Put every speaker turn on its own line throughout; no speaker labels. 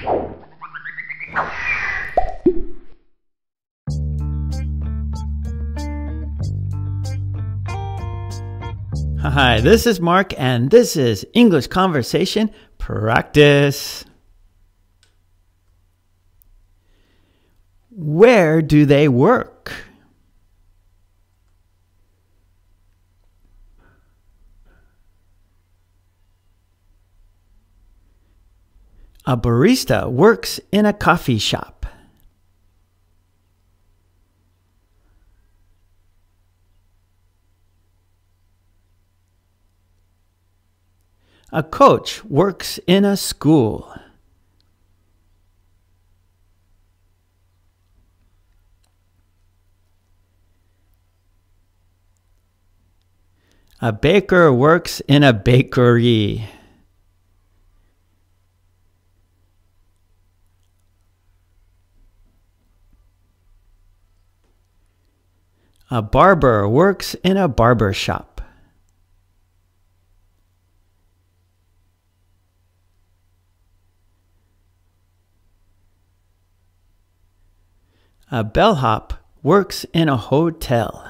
Hi, this is Mark, and this is English Conversation Practice. Where do they work? A barista works in a coffee shop. A coach works in a school. A baker works in a bakery. A barber works in a barber shop. A bellhop works in a hotel.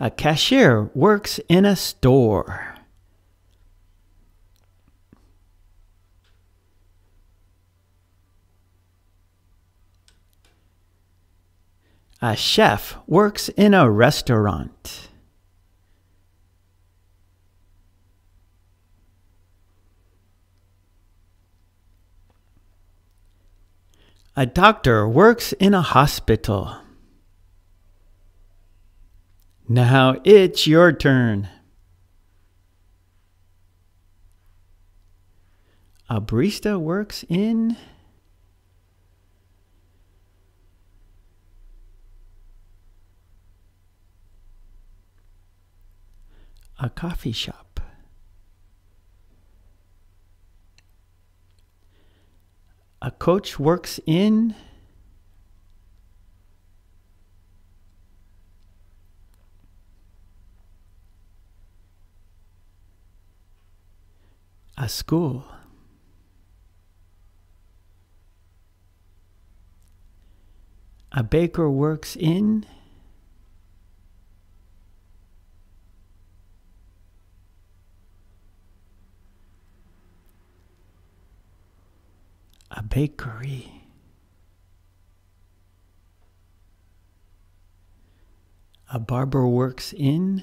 A cashier works in a store. A chef works in a restaurant. A doctor works in a hospital. Now it's your turn. A barista works in a coffee shop. A coach works in a school. A baker works in a bakery. A barber works in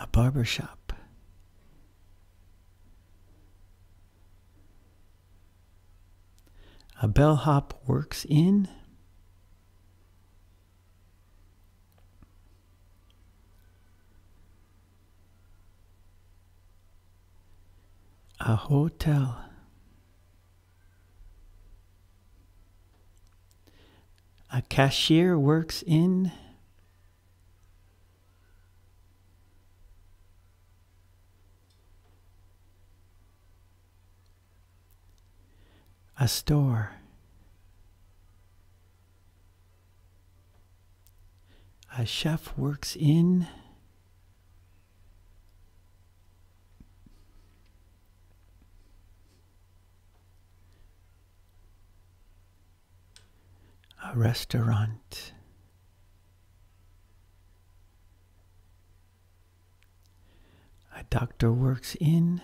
a barber shop. A bellhop works in a hotel. A cashier works in a store. A chef works in restaurant. A doctor works in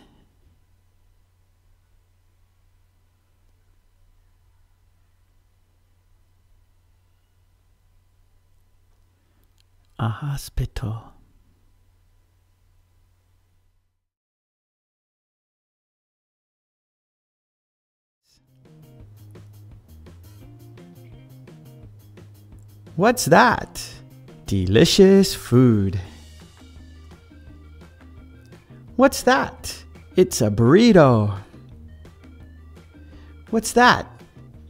a hospital. What's that? Delicious food. What's that? It's a burrito. What's that?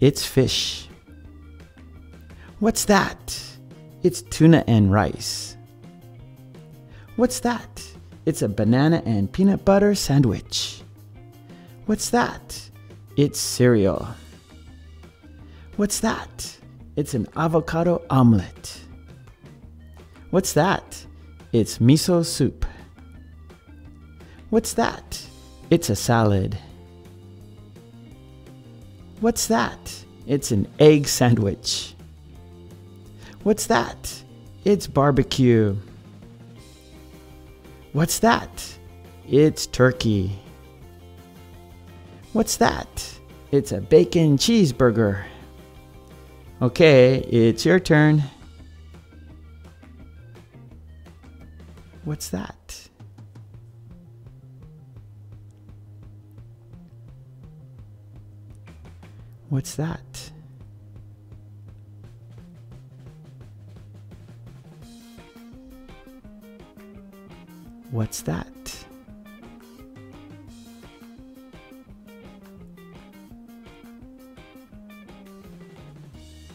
It's fish. What's that? It's tuna and rice. What's that? It's a banana and peanut butter sandwich. What's that? It's cereal. What's that? It's an avocado omelet. What's that? It's miso soup. What's that? It's a salad. What's that? It's an egg sandwich. What's that? It's barbecue. What's that? It's turkey. What's that? It's a bacon cheeseburger. Okay, it's your turn. What's that? What's that? What's that?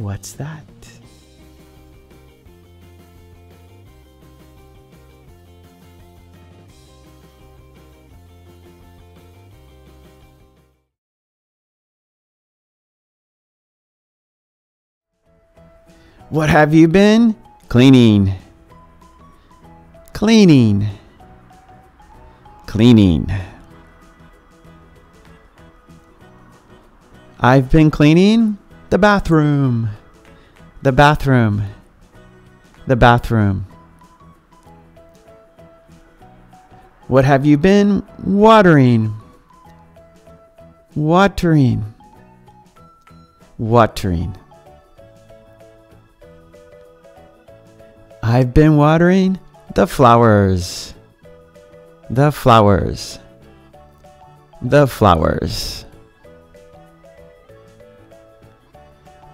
What's that? What have you been? Cleaning. Cleaning. Cleaning. I've been cleaning the bathroom. The bathroom. The bathroom. What have you been watering? Watering. Watering. I've been watering the flowers. The flowers. The flowers.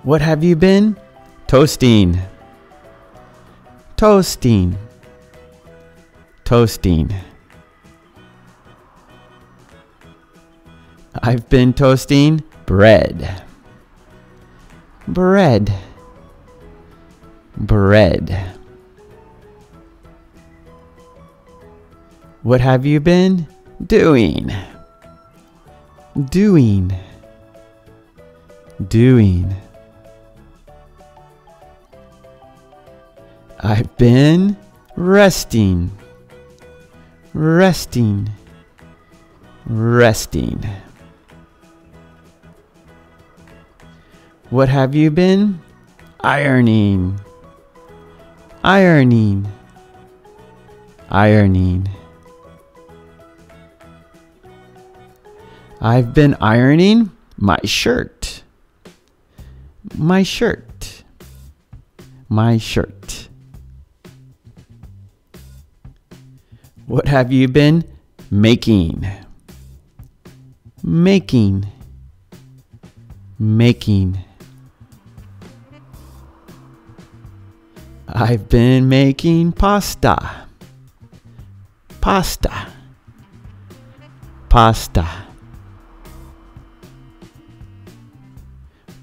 What have you been? Toasting. Toasting. Toasting. I've been toasting bread. Bread. Bread. What have you been doing? Doing. Doing. I've been resting. Resting. Resting. What have you been? Ironing. Ironing. Ironing. I've been ironing my shirt. My shirt. My shirt. What have you been making? Making. Making. I've been making pasta. Pasta. Pasta.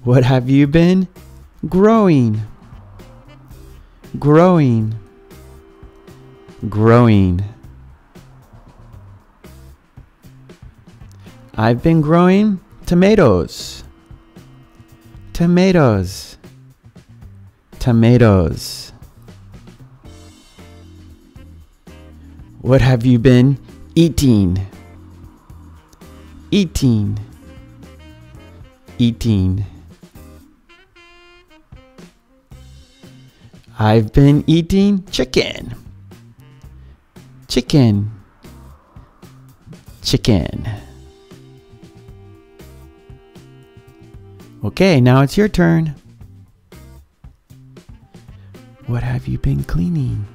What have you been growing? Growing. Growing. I've been growing tomatoes. Tomatoes. tomatoes. What have you been eating? Eating. Eating. I've been eating chicken. Chicken. Chicken. Okay, now it's your turn. What have you been cleaning?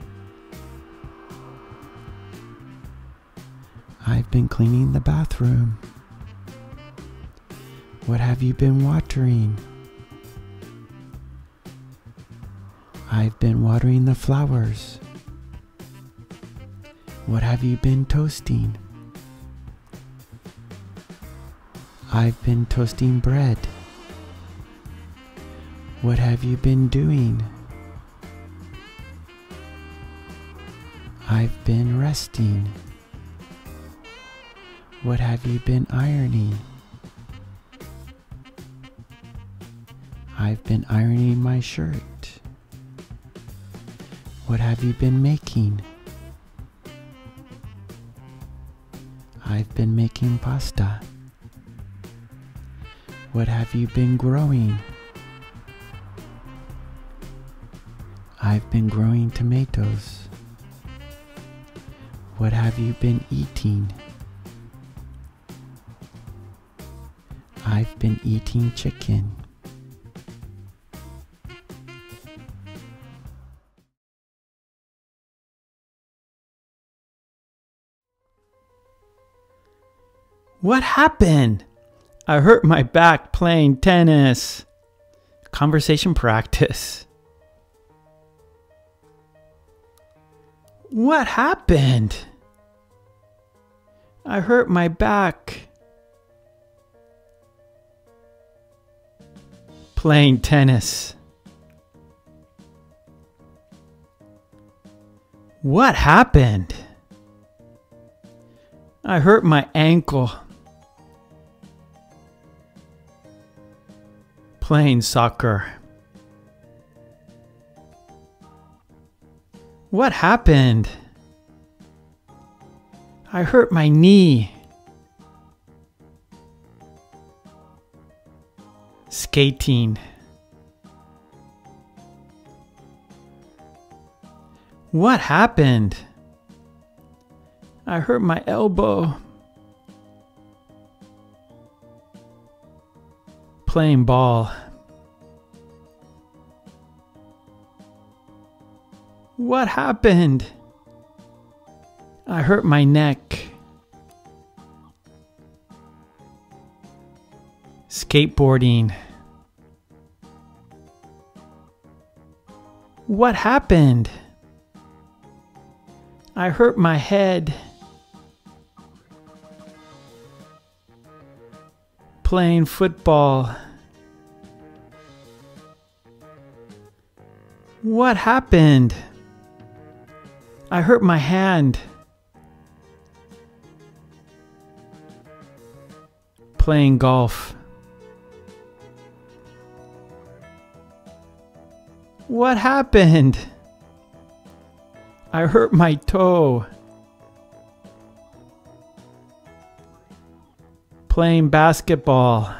I've been cleaning the bathroom. What have you been watering? I've been watering the flowers. What have you been toasting? I've been toasting bread. What have you been doing? I've been resting. What have you been ironing? I've been ironing my shirt. What have you been making? I've been making pasta. What have you been growing? I've been growing tomatoes. What have you been eating? I've been eating chicken. What happened? I hurt my back playing tennis. Conversation practice. What happened? I hurt my back. Playing tennis. What happened? I hurt my ankle. Playing soccer. What happened? I hurt my knee. Skating. What happened? I hurt my elbow. Playing ball. What happened? I hurt my neck. Skateboarding. What happened? I hurt my head. Playing football. What happened? I hurt my hand. Playing golf. What happened? I hurt my toe. Playing basketball.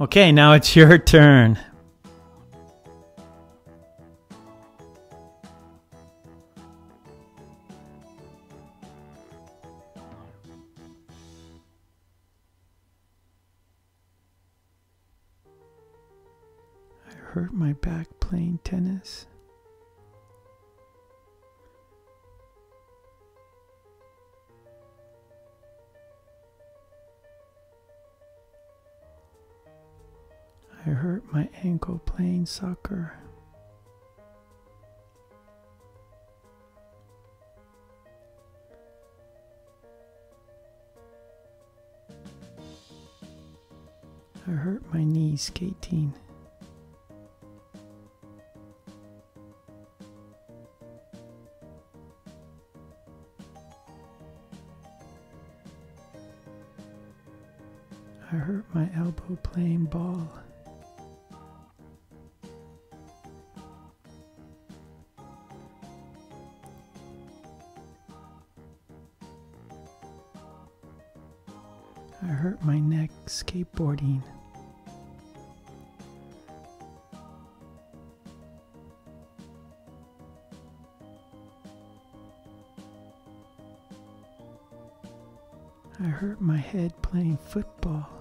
Okay, now it's your turn. I hurt my ankle playing soccer. I hurt my knee skating. I hurt my neck skateboarding. I hurt my head playing football.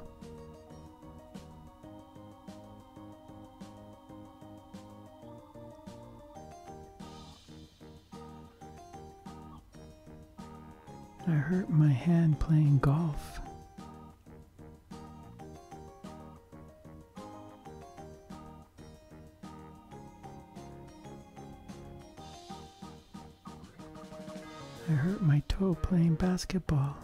I hurt my toe playing basketball.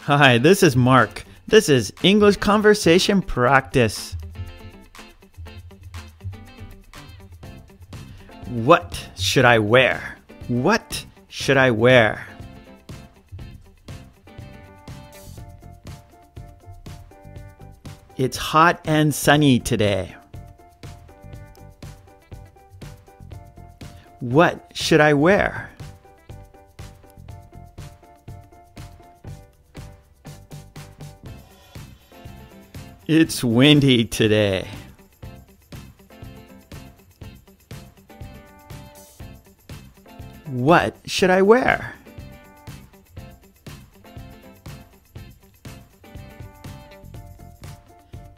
Hi, this is Mark. This is English Conversation Practice. What should I wear? What should I wear? It's hot and sunny today. What should I wear? It's windy today. What should I wear?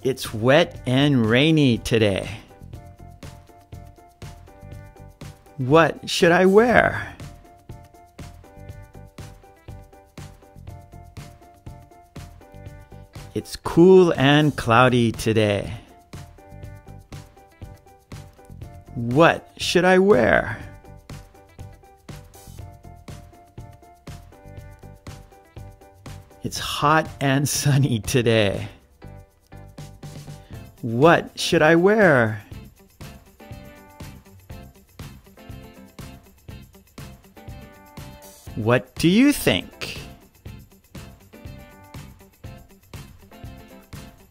It's wet and rainy today. What should I wear? It's cool and cloudy today. What should I wear? It's hot and sunny today. What should I wear? What do you think?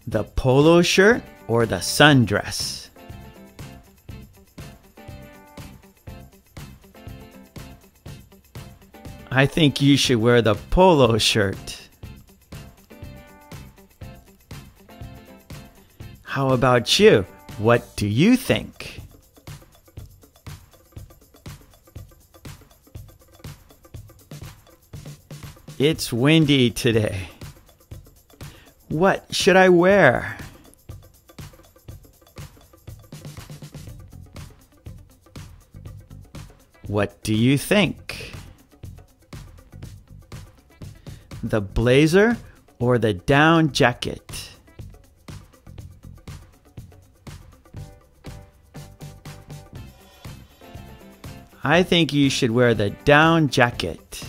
The polo shirt or the sundress? I think you should wear the polo shirt. How about you? What do you think? It's windy today. What should I wear? What do you think? The blazer or the down jacket? I think you should wear the down jacket.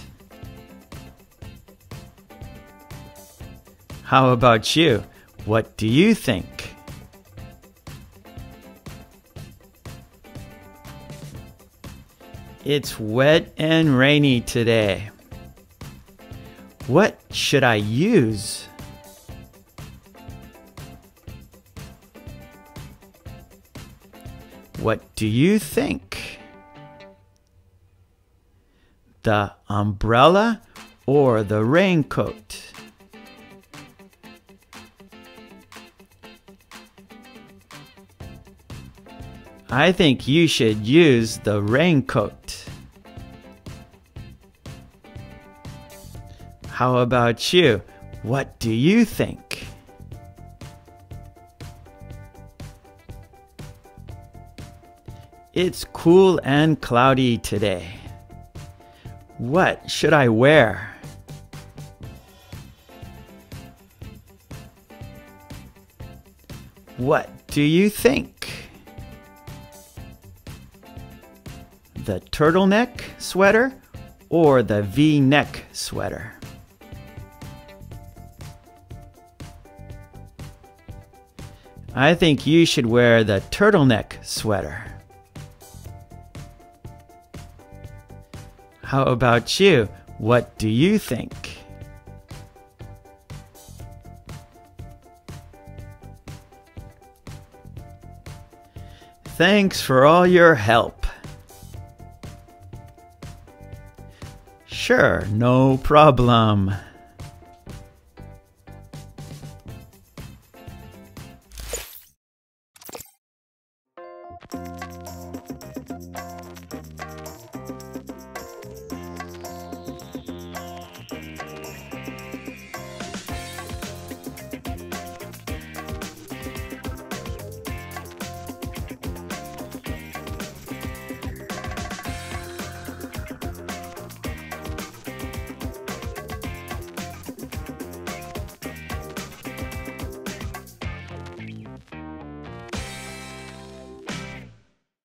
How about you? What do you think? It's wet and rainy today. What should I use? What do you think? The umbrella or the raincoat? I think you should use the raincoat. How about you? What do you think? It's cool and cloudy today. What should I wear? What do you think? The turtleneck sweater or the v neck sweater? I think you should wear the turtleneck sweater. How about you? What do you think? Thanks for all your help. Sure, no problem.